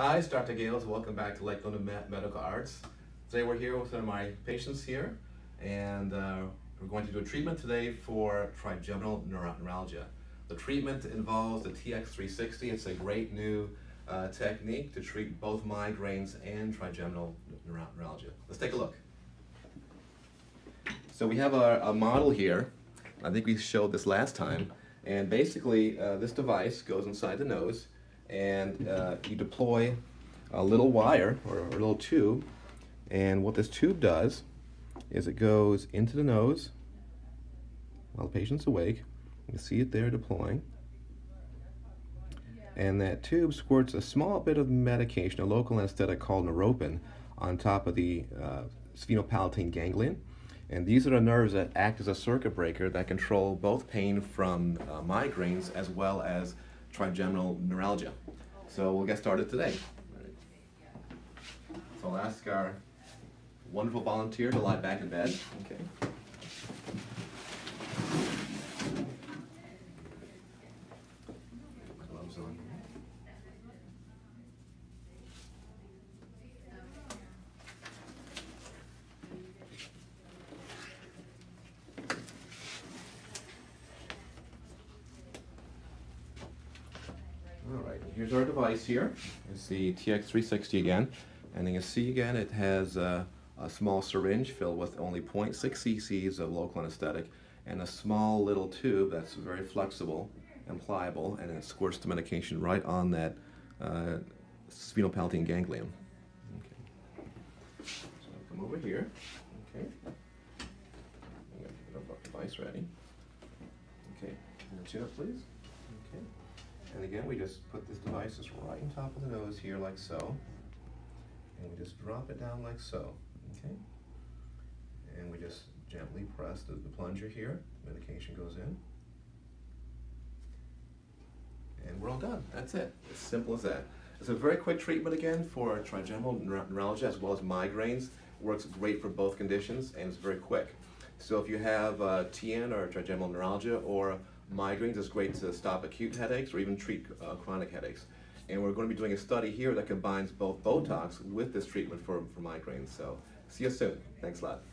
Hi, Dr. Gayles. Welcome back to Lake Nona Medical Arts. Today we're here with one of my patients here, and uh, we're going to do a treatment today for trigeminal neuralgia. The treatment involves the TX360. It's a great new uh, technique to treat both migraines and trigeminal neuralgia. Let's take a look. So we have a, a model here. I think we showed this last time. And basically, uh, this device goes inside the nose and uh, you deploy a little wire or a little tube and what this tube does is it goes into the nose while the patient's awake. You see it there deploying. And that tube squirts a small bit of medication a local anesthetic called Naropin on top of the uh, sphenopalatine ganglion. And these are the nerves that act as a circuit breaker that control both pain from uh, migraines as well as trigeminal neuralgia. So we'll get started today. So I'll ask our wonderful volunteer to lie back in bed. Okay. All right, here's our device here. It's the TX360 again. And you can see again, it has a, a small syringe filled with only 0.6 cc's of local anesthetic and a small little tube that's very flexible and pliable and it squirts the medication right on that uh, sphenopalatine ganglion. Okay. So I'll come over here. Okay. I'm going to get our device ready. Okay, chin up please. Okay. And again, we just put this device just right on top of the nose here like so. And we just drop it down like so, okay? And we just gently press the, the plunger here. Medication goes in. And we're all done. That's it. As simple as that. It's a very quick treatment again for trigeminal neuralgia as well as migraines. Works great for both conditions and it's very quick. So if you have uh, TN or trigeminal neuralgia or migraines, it's great to stop acute headaches or even treat uh, chronic headaches. And we're going to be doing a study here that combines both Botox with this treatment for, for migraines. So see you soon. Thanks a lot.